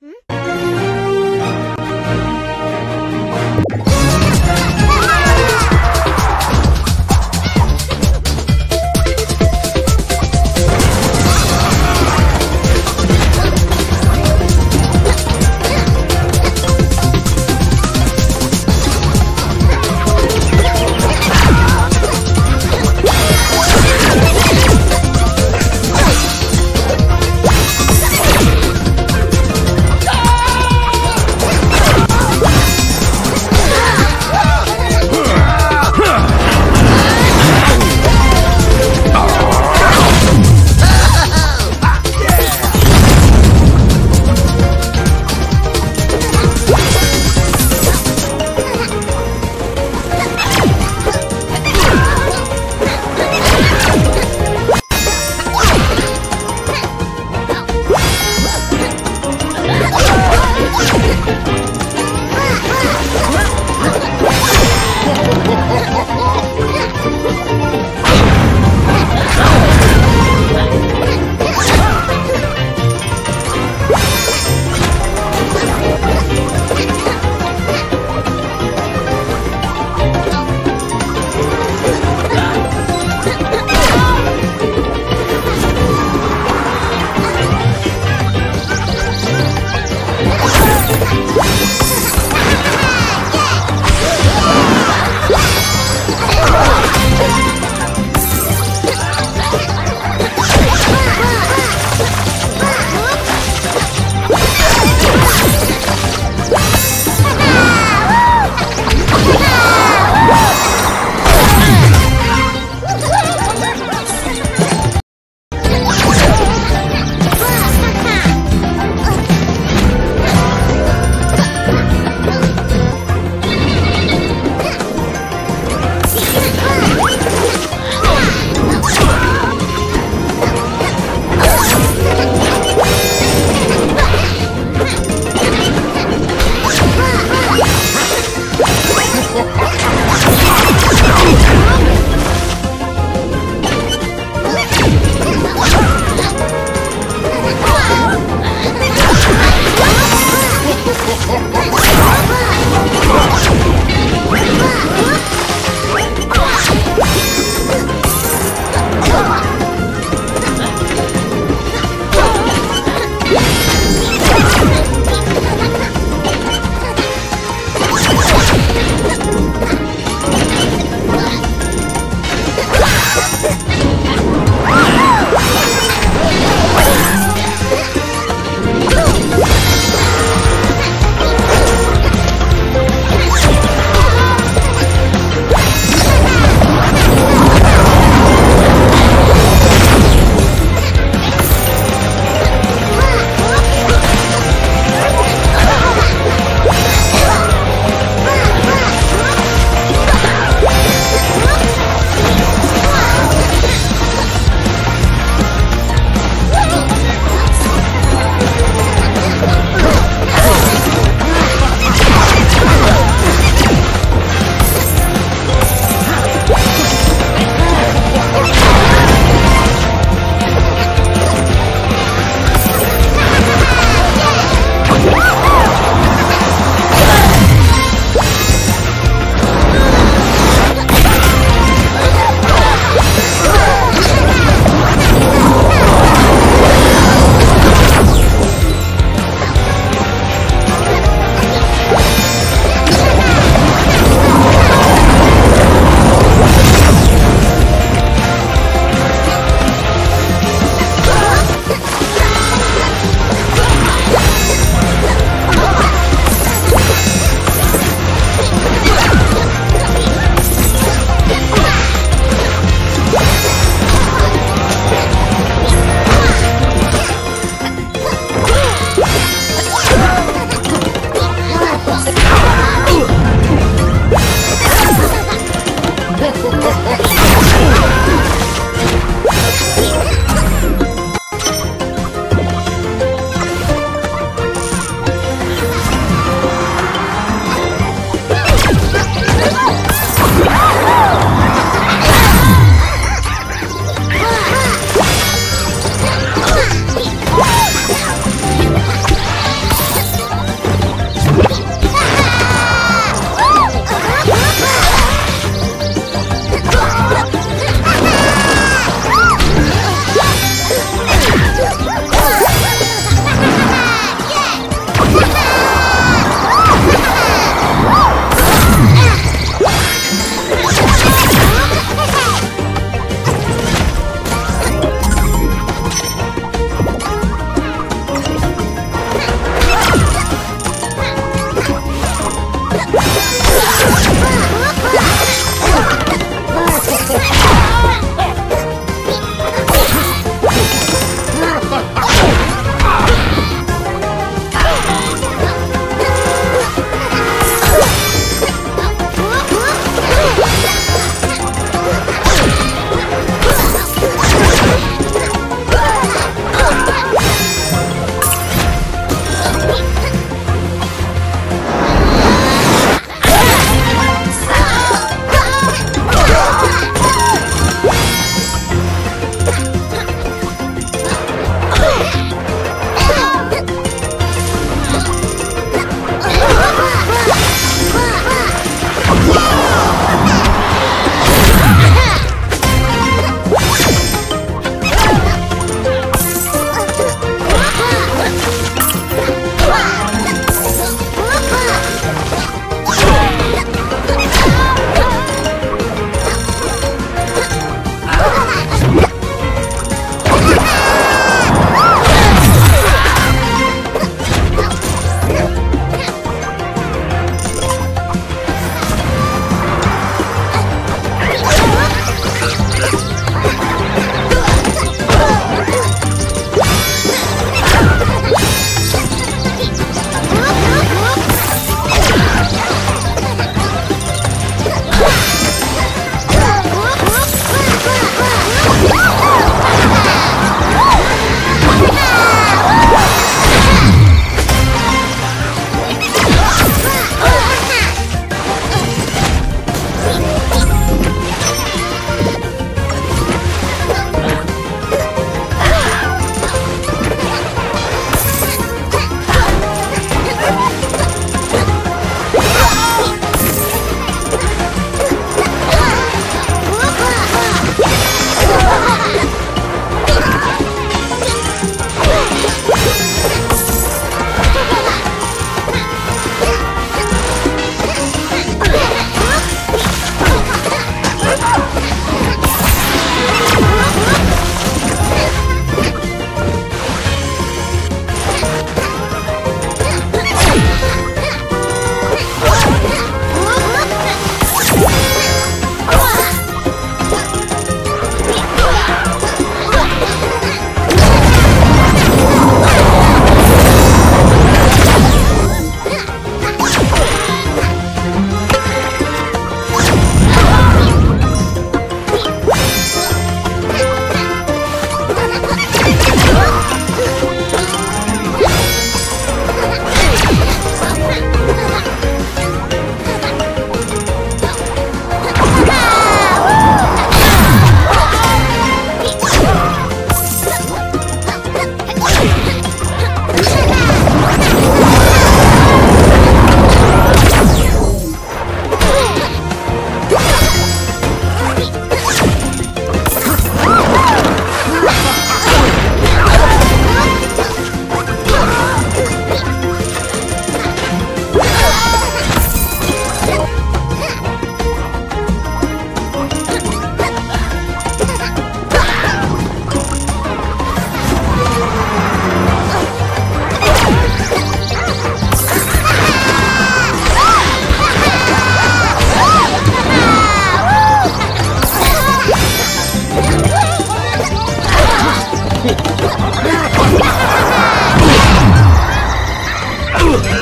嗯。